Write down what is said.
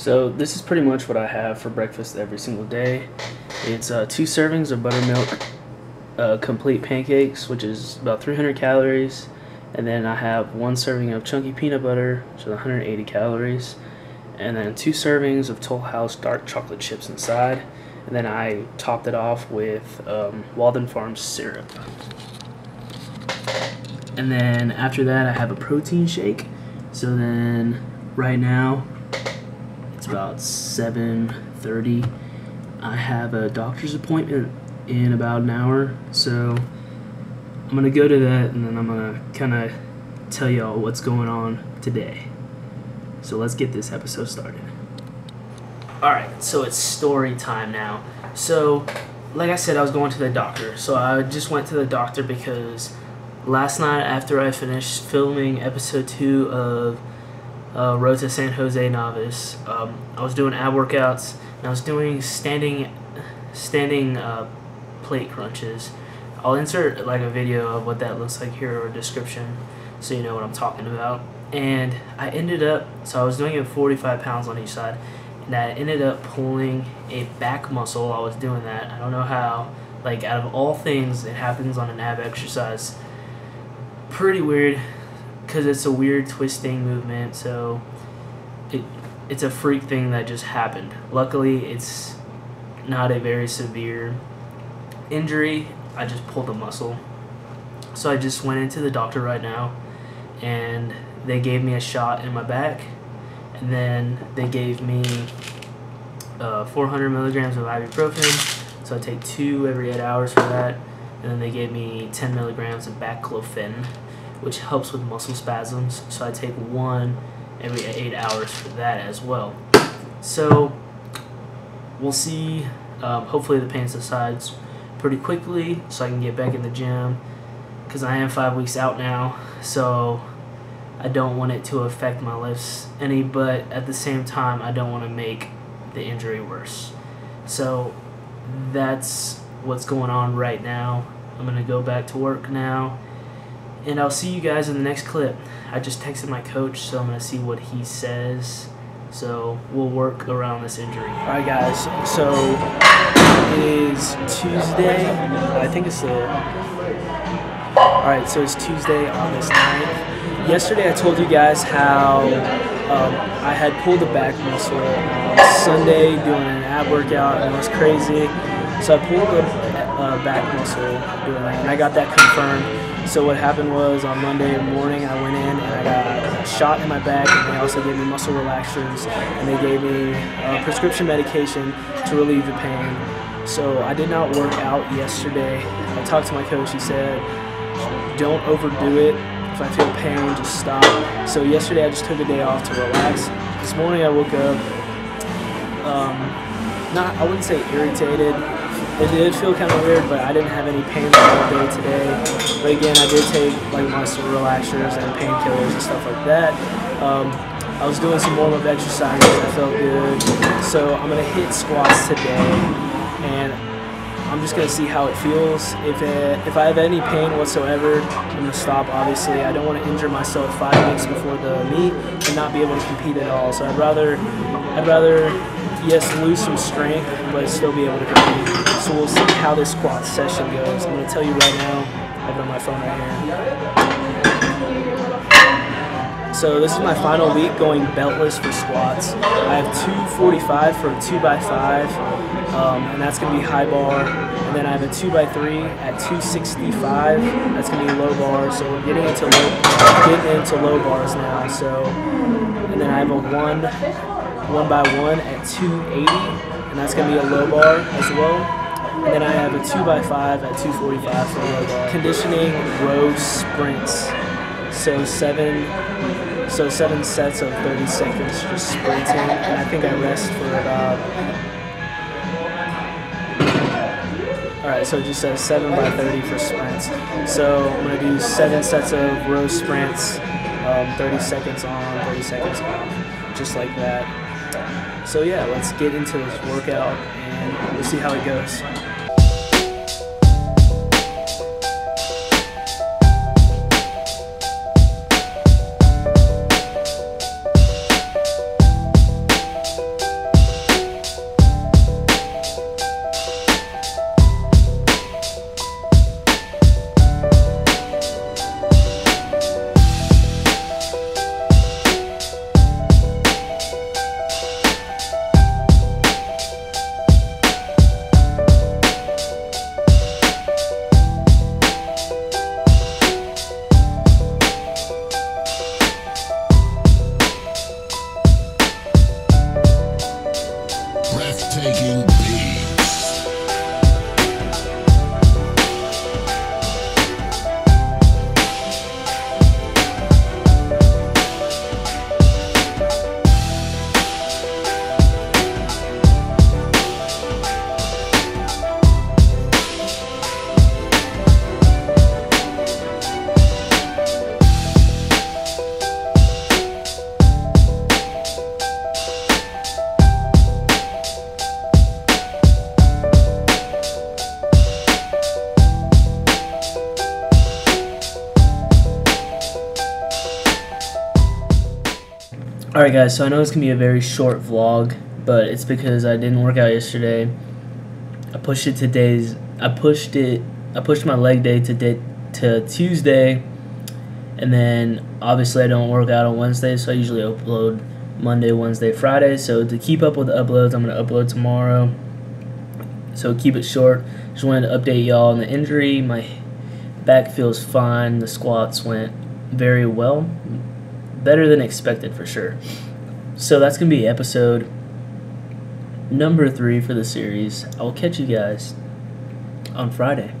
So this is pretty much what I have for breakfast every single day. It's uh, two servings of buttermilk uh, complete pancakes, which is about 300 calories, and then I have one serving of chunky peanut butter, which is 180 calories, and then two servings of Toll House dark chocolate chips inside, and then I topped it off with um, Walden Farms syrup. And then after that, I have a protein shake. So then, right now, it's about 7:30. I have a doctor's appointment in about an hour, so I'm gonna go to that, and then I'm gonna kind of tell y'all what's going on today. So let's get this episode started. All right, so it's story time now. So, like I said, I was going to the doctor. So I just went to the doctor because last night after I finished filming episode two of uh, Road to San Jose Novice, um, I was doing ab workouts and I was doing standing standing uh, plate crunches. I'll insert like a video of what that looks like here or a description so you know what I'm talking about. And I ended up, so I was doing it 45 pounds on each side, and I ended up pulling a back muscle while I was doing that. I don't know how. Like, out of all things, it happens on an ab exercise. Pretty weird because it's a weird twisting movement, so it it's a freak thing that just happened. Luckily, it's not a very severe injury. I just pulled a muscle. So I just went into the doctor right now and they gave me a shot in my back and then they gave me uh, 400 milligrams of ibuprofen. So I take two every eight hours for that. And then they gave me 10 milligrams of baclofen, which helps with muscle spasms. So I take one every eight hours for that as well. So we'll see. Um, hopefully the pain subsides pretty quickly so I can get back in the gym because I am five weeks out now. So I don't want it to affect my lifts any, but at the same time, I don't want to make the injury worse. So that's what's going on right now. I'm going to go back to work now. And I'll see you guys in the next clip. I just texted my coach, so I'm going to see what he says. So we'll work around this injury. All right, guys. So it is Tuesday. I think it's the. All right, so it's Tuesday, August 9th. Yesterday, I told you guys how um, I had pulled the back muscle on Sunday doing an ab workout, and it was crazy. So I pulled the uh, back muscle doing that, and I got that confirmed. So what happened was on Monday morning, I went in and I got shot in my back, and they also gave me muscle relaxers, and they gave me uh, prescription medication to relieve the pain. So I did not work out yesterday. I talked to my coach. He said, "Don't overdo it. If I feel pain, just stop." So yesterday I just took a day off to relax. This morning I woke up, um, not I wouldn't say irritated. It did feel kind of weird, but I didn't have any pain all day today. But again, I did take like muscle relaxers and painkillers and stuff like that. Um, I was doing some warm-up exercises. I felt good. So I'm gonna hit squats today, and I'm just gonna see how it feels. If it, if I have any pain whatsoever, I'm gonna stop. Obviously, I don't want to injure myself five weeks before the meet and not be able to compete at all. So I'd rather, I'd rather, yes, lose some strength, but still be able to compete. So we'll see how this squat session goes. I'm gonna tell you right now. I have it on my phone right here. So this is my final week going beltless for squats. I have 245 for a 2x5, um, and that's going to be high bar. And then I have a 2x3 at 265. That's going to be low bar. So we're getting into low, getting into low bars now. So, and then I have a one, one by one at 280, and that's going to be a low bar as well. And then I have a 2x5 at 245 for. Conditioning row sprints. So seven so seven sets of 30 seconds just sprinting, and I think I rest for about. All right, so it just says seven by 30 for sprints. So I'm gonna do seven sets of row sprints, um, 30 seconds on, 30 seconds off, just like that. So yeah, let's get into this workout and we'll see how it goes. All right, guys. So I know it's gonna be a very short vlog, but it's because I didn't work out yesterday. I pushed it today's. I pushed it. I pushed my leg day to day, to Tuesday, and then obviously I don't work out on Wednesday, so I usually upload Monday, Wednesday, Friday. So to keep up with the uploads, I'm gonna upload tomorrow. So keep it short. Just wanted to update y'all on the injury. My back feels fine. The squats went very well, better than expected for sure. So that's gonna be episode number three for the series. I will catch you guys on Friday.